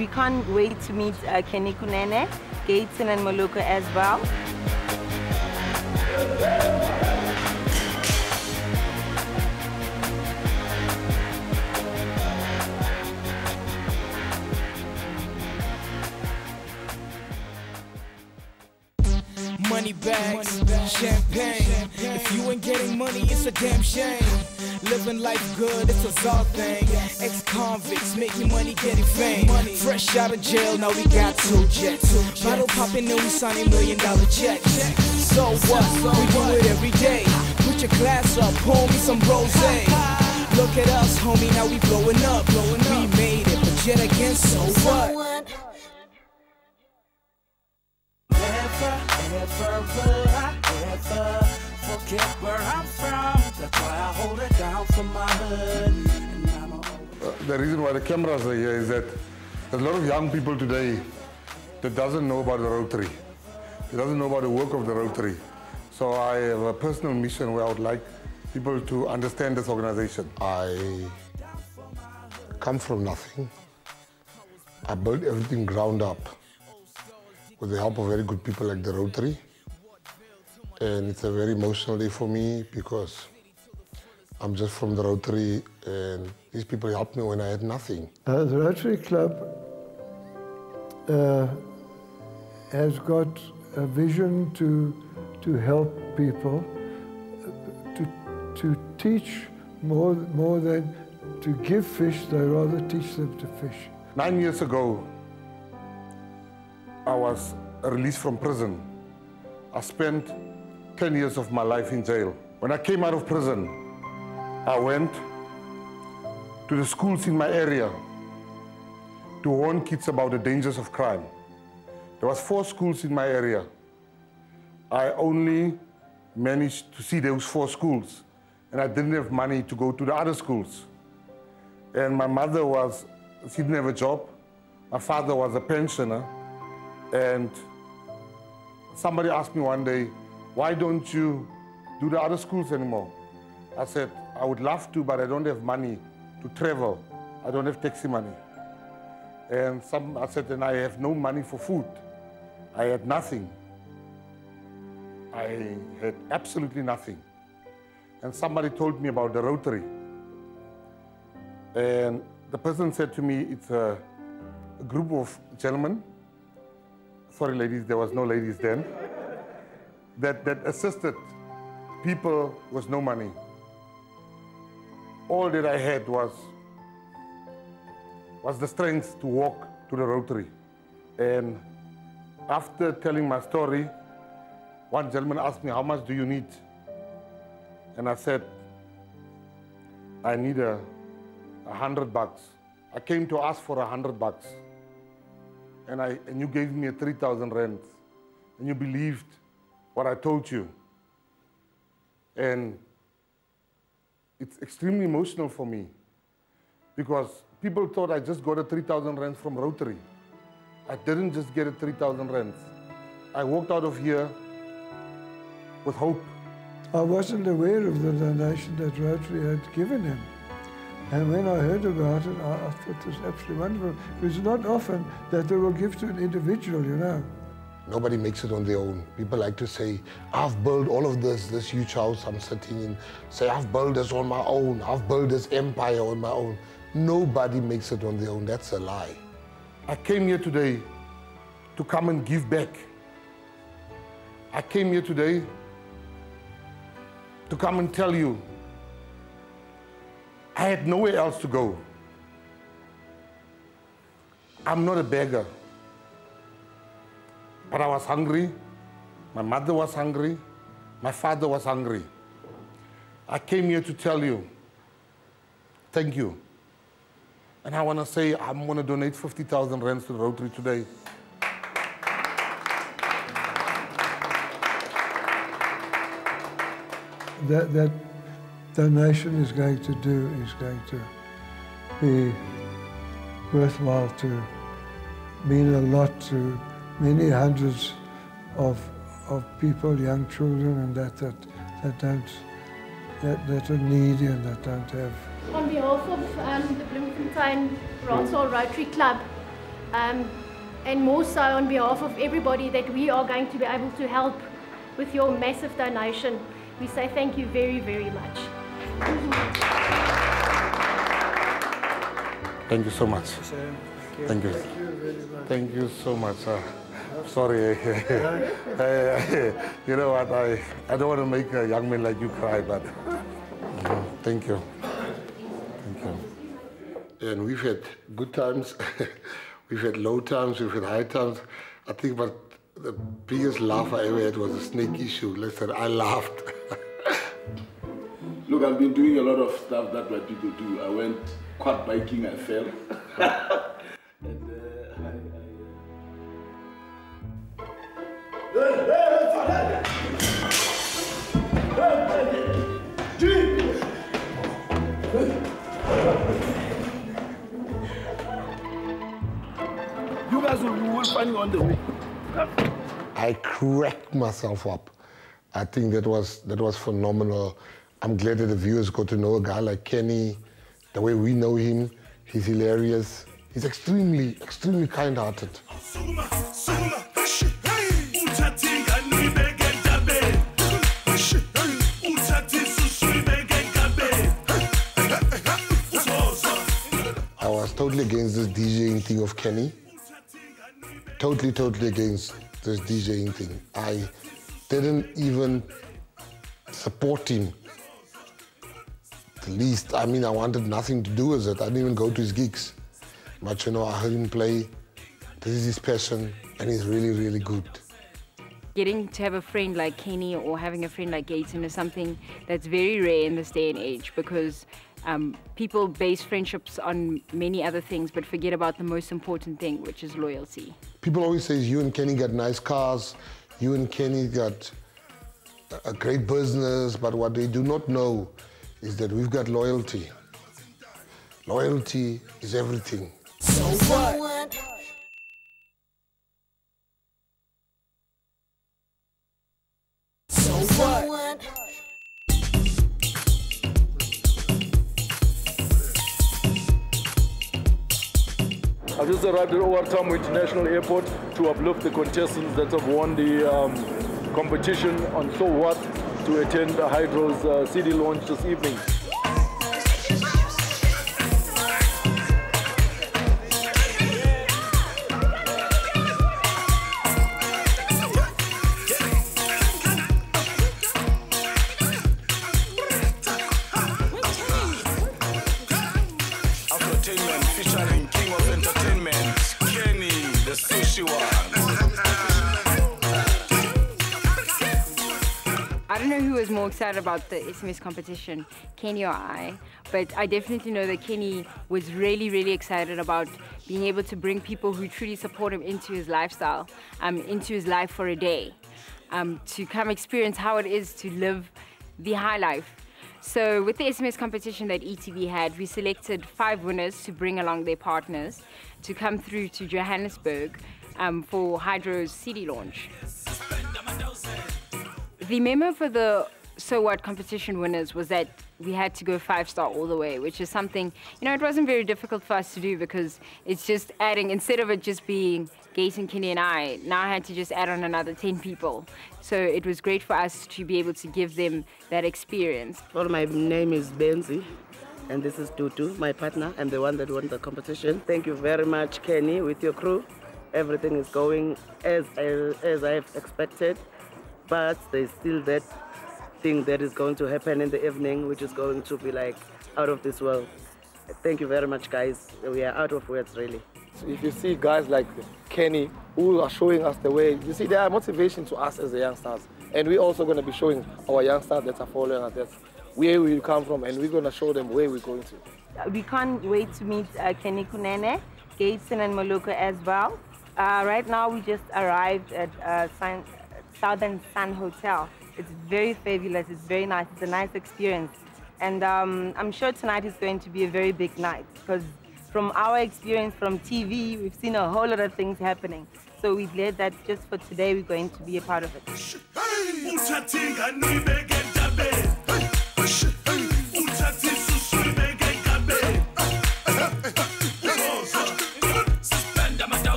we can't wait to meet uh, Kenny Kunene, Gayton and Moloko as well. Money bags, champagne. Getting money, it's a damn shame. Living life good, it's a Zar thing. Ex convicts making money, getting fame. Fresh out of jail, now we got two jets. Bottle popping, and we signing million dollar checks. So what? We do it every day. Put your glass up, pour me some rose. Look at us, homie, now we blowing up. We made it, but yet again, so what? Never, ever will I ever forget where I'm from. That's why I hold it down for my hood. And I'm a uh, The reason why the cameras are here is that there's a lot of young people today that doesn't know about the Rotary. They doesn't know about the work of the Rotary. So I have a personal mission where I would like people to understand this organization. I come from nothing. I built everything ground up with the help of very good people like the Rotary. And it's a very emotional day for me because I'm just from the Rotary and these people helped me when I had nothing. Uh, the Rotary Club uh, has got a vision to, to help people, uh, to, to teach more, more than to give fish, they rather teach them to fish. Nine years ago, I was released from prison. I spent 10 years of my life in jail. When I came out of prison, I went to the schools in my area to warn kids about the dangers of crime. There was four schools in my area. I only managed to see those four schools, and I didn't have money to go to the other schools. And my mother was, she didn't have a job. My father was a pensioner. And somebody asked me one day, why don't you do the other schools anymore? I said, I would love to, but I don't have money to travel. I don't have taxi money. And some, I said, and I have no money for food. I had nothing. I had absolutely nothing. And somebody told me about the Rotary. And the person said to me, it's a, a group of gentlemen, sorry ladies, there was no ladies then, that, that assisted people with no money. All that I had was, was the strength to walk to the Rotary. And after telling my story, one gentleman asked me, how much do you need? And I said, I need a, a hundred bucks. I came to ask for a hundred bucks. And, I, and you gave me a 3,000 rand. And you believed what I told you. And it's extremely emotional for me because people thought I just got a 3,000 rand from Rotary. I didn't just get a 3,000 rand. I walked out of here with hope. I wasn't aware of the donation that Rotary had given him. And when I heard about it, I, I thought it was absolutely wonderful. It's not often that they will give to an individual, you know. Nobody makes it on their own. People like to say, I've built all of this, this huge house I'm sitting in. Say, I've built this on my own. I've built this empire on my own. Nobody makes it on their own. That's a lie. I came here today to come and give back. I came here today to come and tell you I had nowhere else to go. I'm not a beggar. But I was hungry. My mother was hungry. My father was hungry. I came here to tell you, thank you. And I want to say I'm going to donate 50,000 rands to the Rotary today. That, that donation is going to do is going to be worthwhile to mean a lot to many hundreds of, of people, young children, and that, that, that don't, that, that are needy and that don't have. On behalf of um, the Bloemfontein Ransal Rotary Club, Um, and more so on behalf of everybody that we are going to be able to help with your massive donation. We say thank you very, very much. Thank you so much. Thank you. Thank you thank you so much. Uh, sorry. you know what? I, I don't want to make a young man like you cry, but mm, thank you. Thank you. And we've had good times. we've had low times. We've had high times. I think what the biggest laugh I ever had was a snake issue. Listen, I laughed. Look, I've been doing a lot of stuff that white people do. I went quad biking, I fell. You guys will, will find you on the way. I cracked myself up. I think that was that was phenomenal. I'm glad that the viewers got to know a guy like Kenny, the way we know him. He's hilarious. He's extremely, extremely kind-hearted. Totally against this DJing thing of Kenny. Totally, totally against this DJing thing. I didn't even support him. The least, I mean, I wanted nothing to do with it. I didn't even go to his gigs. But you know, I heard him play. This is his passion, and he's really, really good. Getting to have a friend like Kenny or having a friend like Gayton is something that's very rare in this day and age because um, people base friendships on many other things but forget about the most important thing, which is loyalty. People always say you and Kenny got nice cars, you and Kenny got a great business, but what they do not know is that we've got loyalty. Loyalty is everything. So what? I've just arrived at OR International Airport to uplift the contestants that have won the um, competition on So What to attend Hydro's uh, CD launch this evening. I don't know who was more excited about the SMS competition, Kenny or I, but I definitely know that Kenny was really, really excited about being able to bring people who truly support him into his lifestyle, um, into his life for a day, um, to come experience how it is to live the high life. So with the SMS competition that ETV had, we selected five winners to bring along their partners to come through to Johannesburg um, for Hydro's CD launch. The memo for the So What competition winners was that we had to go five star all the way, which is something, you know, it wasn't very difficult for us to do because it's just adding, instead of it just being Gates and Kenny and I, now I had to just add on another 10 people. So it was great for us to be able to give them that experience. Well, my name is Benzi, and this is Tutu, my partner. I'm the one that won the competition. Thank you very much, Kenny, with your crew. Everything is going as I, as I've expected, but there's still that thing that is going to happen in the evening, which is going to be like out of this world. Thank you very much, guys. We are out of words, really. If you see guys like Kenny who are showing us the way, you see, they are motivation to us as the youngsters. And we're also going to be showing our youngsters that are following us that's where we come from, and we're going to show them where we're going to. We can't wait to meet uh, Kenny Kunene, Gateson and Moloko as well. Uh, right now, we just arrived at uh, Sun, Southern Sun Hotel. It's very fabulous. It's very nice. It's a nice experience. And um, I'm sure tonight is going to be a very big night because from our experience from TV, we've seen a whole lot of things happening. So we're glad that just for today, we're going to be a part of it.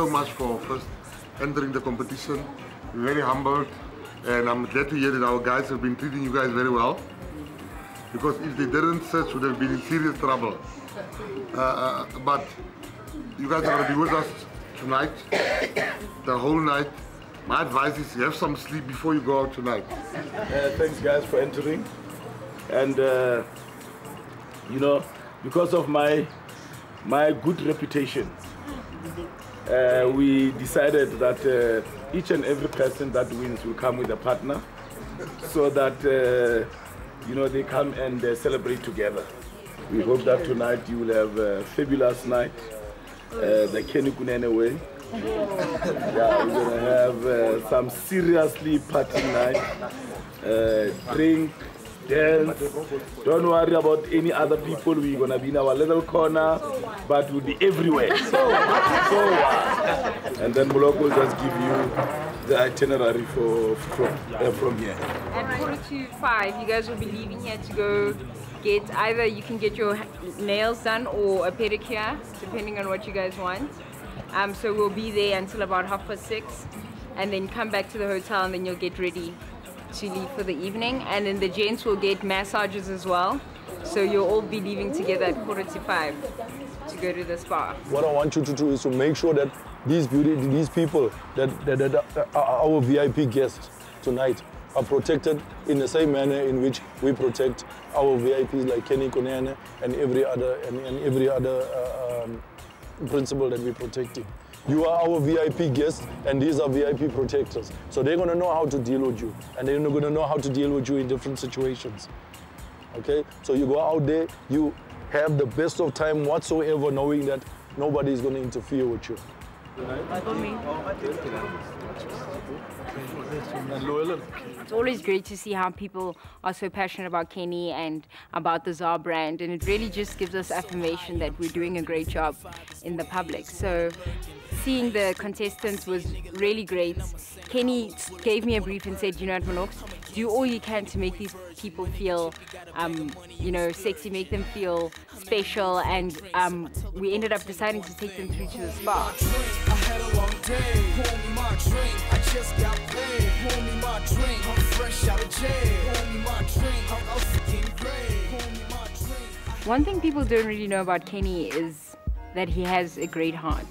So much for first entering the competition. Very humbled, and I'm glad to hear that our guys have been treating you guys very well. Because if they didn't, Search would have been in serious trouble. Uh, uh, but you guys are going to be with us tonight, the whole night. My advice is have some sleep before you go out tonight. Uh, thanks guys for entering. And uh, you know, because of my my good reputation, uh, we decided that uh, each and every person that wins will come with a partner, so that uh, you know they come and uh, celebrate together. We hope that tonight you will have a fabulous night, uh, the Kenny Kunene way. yeah, we're gonna have uh, some seriously party night, uh, drink, dance. Don't worry about any other people. We're gonna be in our little corner, but we'll be everywhere. So, so uh, and then Moloko will just give you the itinerary for from, uh, from here. At quarter to five, you guys will be leaving here to go get either you can get your nails done or a pedicure, depending on what you guys want. Um, so we'll be there until about half past six, and then come back to the hotel, and then you'll get ready to leave for the evening. And then the gents will get massages as well. So you'll all be leaving together at quarter to five to go to the spa. What I want you to do is to make sure that these beauty, these people, that, that, that are our VIP guests tonight, are protected in the same manner in which we protect our VIPs like Kenny Kunene and every other and, and every other uh, um, principle that we're protecting. You are our VIP guests and these are VIP protectors. So they're gonna know how to deal with you and they're gonna know how to deal with you in different situations. Okay? So you go out there, you have the best of time whatsoever knowing that nobody is gonna interfere with you. It's always great to see how people are so passionate about Kenny and about the ZAR brand, and it really just gives us affirmation that we're doing a great job in the public. So seeing the contestants was really great. Kenny gave me a brief and said, you know what, Manox, do all you can to make these people feel, um, you know, sexy, make them feel special, and um, we ended up deciding to take them through to the spa. Had a long day, pour me my drink. I just got paid, pour me my drink. I'm fresh out of jail, pour me my drink. I'm. One thing people don't really know about Kenny is that he has a great heart.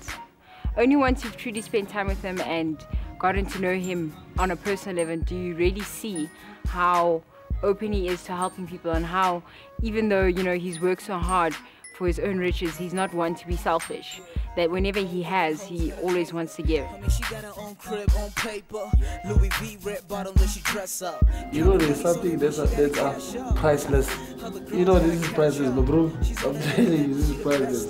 Only once you've truly spent time with him and gotten to know him on a personal level do you really see how open he is to helping people and how even though you know he's worked so hard for his own riches he's not one to be selfish that whenever he has he always wants to give I mean, she got her own crib on paper. Louis V red bottom when she dress up. You know, there's something that's, that's uh, priceless. You know, this is priceless, but bro, I'm telling you, this is priceless.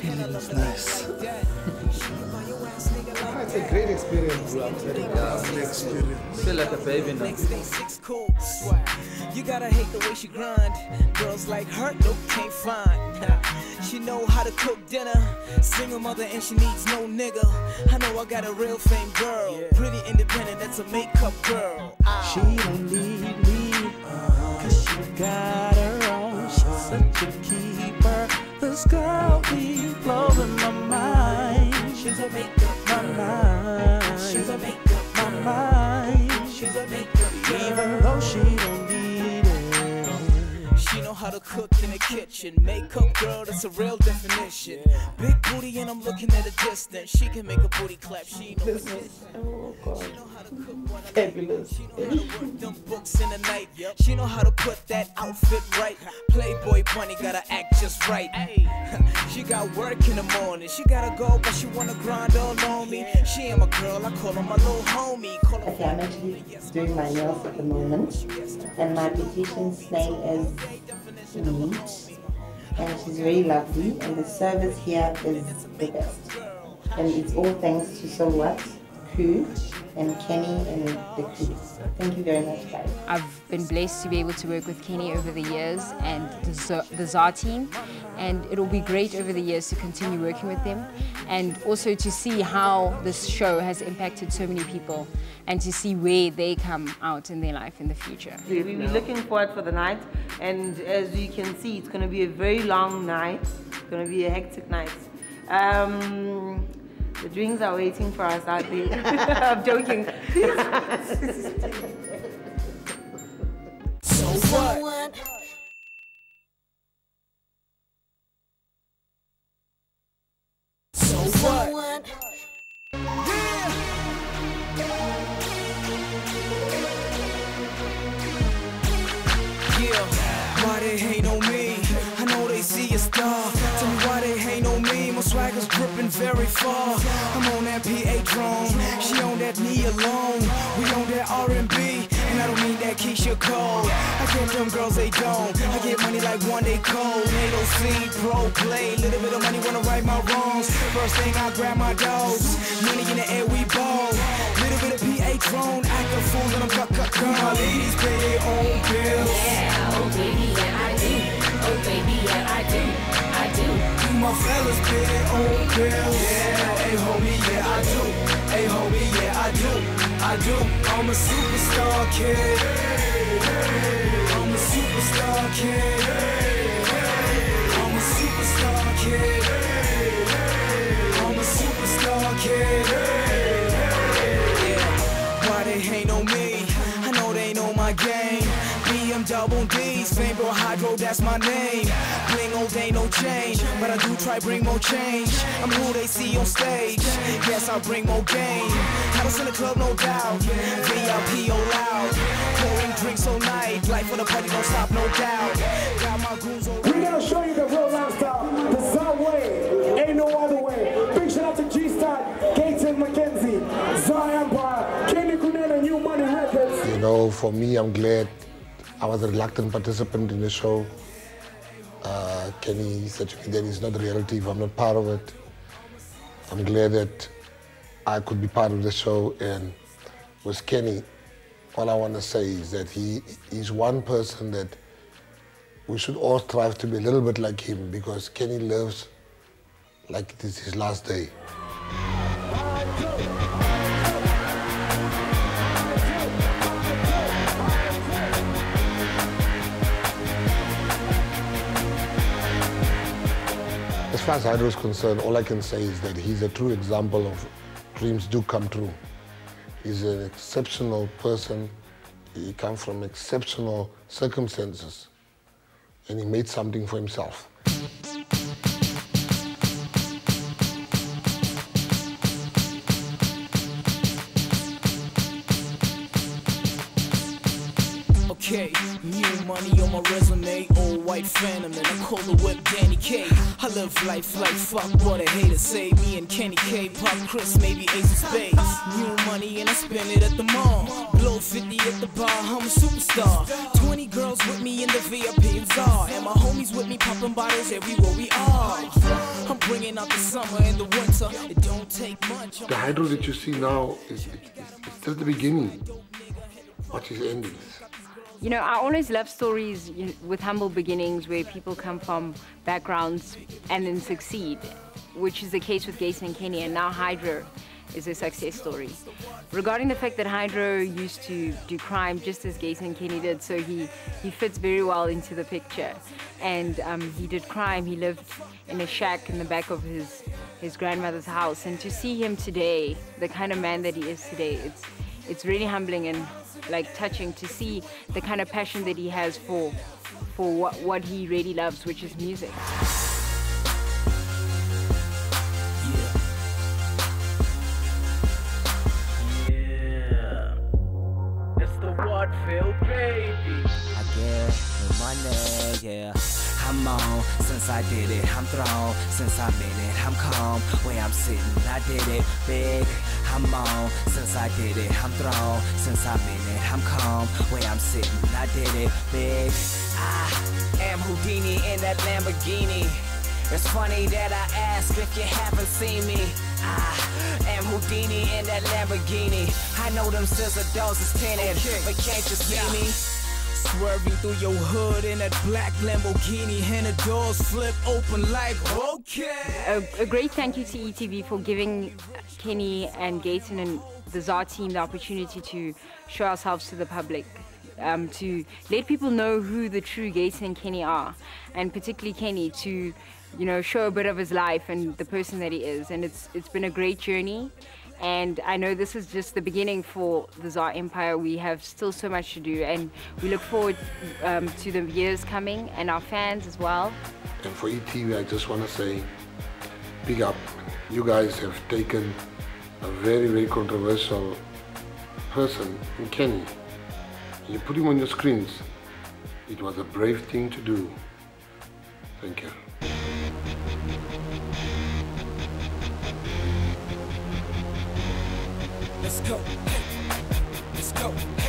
Feeling is nice. It's a great experience, bro. I'm telling you, it's an experience. Feel like a baby now. Next day six cool swag. You gotta hate the way she grind. Girls like her, nope, can't find. she know how to cook dinner. Single mother and she needs no nigga. I know I got a real fame girl. Pretty independent, that's a makeup girl. She don't need me, uh-huh. cause she got her own. She's uh-huh. such a keeper. This girl be blowing my mind. She's a makeup my mind. She's a makeup my mind. She's a makeup Even how to cook in the kitchen. Makeup girl, that's a real definition. Big booty and I'm looking at a distance. She can make a booty clap. She know This is, oh God, fabulous. work them books in the night. She know how to put that outfit right. Playboy bunny gotta act just right. she got work in the morning. She gotta go, but she wanna grind all on me. She ain't my girl, I call her my little homie. Call her Okay, I'm actually doing my nails at the moment, and my beautician's name is And she's very lovely, and the service here is the best. And it's all thanks to So What, crew, and Kenny and the crew. Thank you very much, guys. I've been blessed to be able to work with Kenny over the years and the, Z- ZAR team, and it'll be great over the years to continue working with them, and also to see how this show has impacted so many people, and to see where they come out in their life in the future. We- We're looking forward for the night, and as you can see, it's going to be a very long night. It's going to be a hectic night. Um, The drinks are waiting for us out there. I'm joking. So what? So what? Yeah, why they hate on me? I know they see a star. Swagger's gripping very far. I'm on that PA drone. She on that me alone. We on that R&B, and I don't mean that Keyshia Cole. I get them girls they don't. I get money like one day cold. AOC, pro play. Little bit of money wanna right my wrongs. First thing I grab my dogs. Money in the air we ball. Little bit of PA drone. Act a fool and I'm cut cut cut. My ladies pay their own bills. Yeah, oh baby, yeah I baby, yeah I do. I do. Do my fellas pay their own bills. Yeah, hey homie, yeah I do. Hey homie, yeah I do. I do. I'm a superstar kid. I'm a superstar kid. I'm a superstar kid. I'm a superstar kid. Double D's, fame bro hydro, that's my name. Bling old day, no change, but I do try bring more change. I'm who they see on stage. Yes, I bring more game. Hottest in the club, no doubt. VIP all oh, loud. Pouring drinks all night. Life for the party, don't stop, no doubt. Got my goons all We're gonna show you the real lifestyle, the Zar way. Ain't no other way. Big shout out to G-Star, Gayton McKenzie, Zar Empire, Kenny Kunene, New Money Records. You know, for me, I'm glad I was a reluctant participant in the show. Uh, Kenny said to me that it's not reality if I'm not part of it. I'm glad that I could be part of the show and with Kenny, all I want to say is that he is one person that we should all strive to be a little bit like him because Kenny lives like it is his last day. Far as Hydro is concerned, all I can say is that he's a true example of dreams do come true. He's an exceptional person. He comes from exceptional circumstances. And he made something for himself. Okay, new money on my resume, old white phantom, and I call the whip Danny K. I live life like fuck what a hater say. Me and Kenny K, Pop Chris, maybe Ace of Spades. New money and I spend it at the mall. Blow 50 at the bar, I'm a superstar. 20 girls with me in the VIP and Czar. And my homies with me popping bottles everywhere we are. I'm bringing out the summer and the winter. It don't take much. The hydro that you see now is, is, is still the beginning. Watch his endings. You know, I always love stories with humble beginnings where people come from backgrounds and then succeed, which is the case with Gayton and Kenny, and now Hydro is a success story. Regarding the fact that Hydro used to do crime just as Gayton and Kenny did, so he, he fits very well into the picture. And um, he did crime, he lived in a shack in the back of his, his grandmother's house. And to see him today, the kind of man that he is today, it's, it's really humbling and like touching to see the kind of passion that he has for for what, what he really loves, which is music. It's the Watville baby. I get the money, yeah. I'm on, since I did it, I'm thrown. Since I'm in it, I'm calm. Where I'm sitting, I did it big. I'm on, since I did it, I'm thrown. Since I'm in it, I'm calm. Where I'm sitting, I did it big. I am Houdini in that Lamborghini. It's funny that I ask if you haven't seen me. I am Houdini in that Lamborghini. I know them scissor is tinted, but can't you see me? Swerving through your hood in that black Lamborghini, and the doors flip open like okay. A, a great thank you to ETV for giving Kenny and Gayton and the ZAR team the opportunity to show ourselves to the public. Um, to let people know who the true Gayton and Kenny are, and particularly Kenny, to you know, show a bit of his life and the person that he is. And it's it's been a great journey. And I know this is just the beginning for the Zar Empire. We have still so much to do, and we look forward um, to the years coming and our fans as well. And for ETV, I just want to say, big up. You guys have taken a very, very controversial person in Kenny. You put him on your screens. It was a brave thing to do. Thank you. Let's go. Let's go.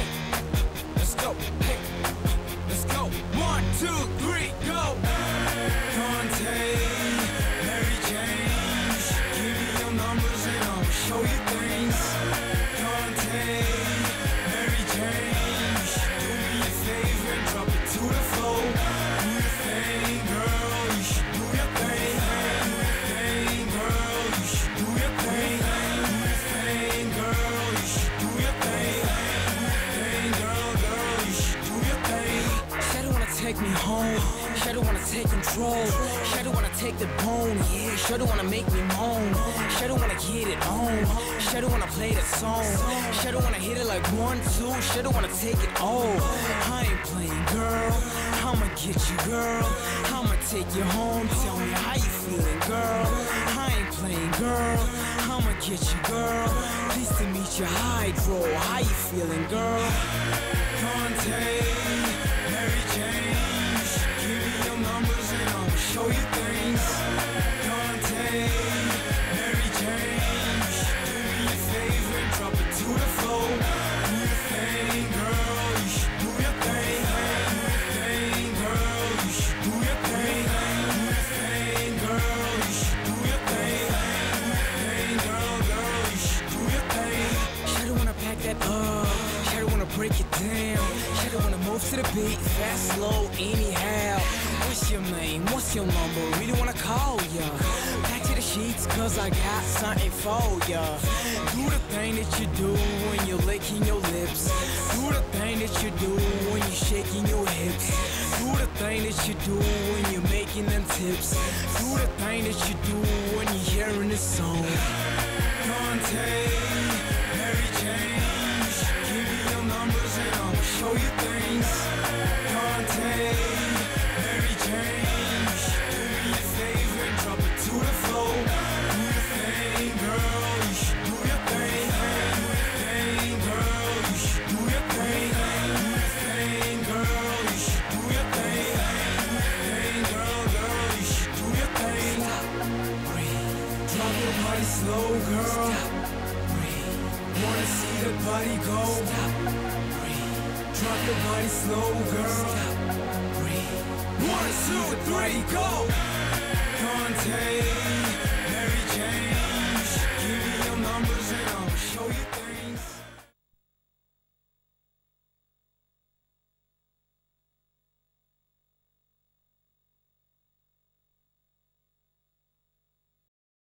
Control. Shadow wanna take the bone. Yeah, Shadow wanna make me moan. Shadow wanna get it on. Shadow wanna play the song. Shadow wanna hit it like one, two. Shadow wanna take it all. I ain't playing, girl. I'ma get you, girl. I'ma take you home. Tell me how you feeling, girl. I ain't playing, girl. I'ma get you, girl. Pleased to meet you, Hydro. How you feeling, girl? Dante, Mary James, fast, slow, anyhow. What's your name? What's your number? Really wanna call ya. Back to the sheets, cause I got something for ya. Do the thing that you do when you're licking your lips. Do the thing that you do when you're shaking your hips. Do the thing that you do when you're making them tips. Do the thing that you do when you're hearing the song. Dante,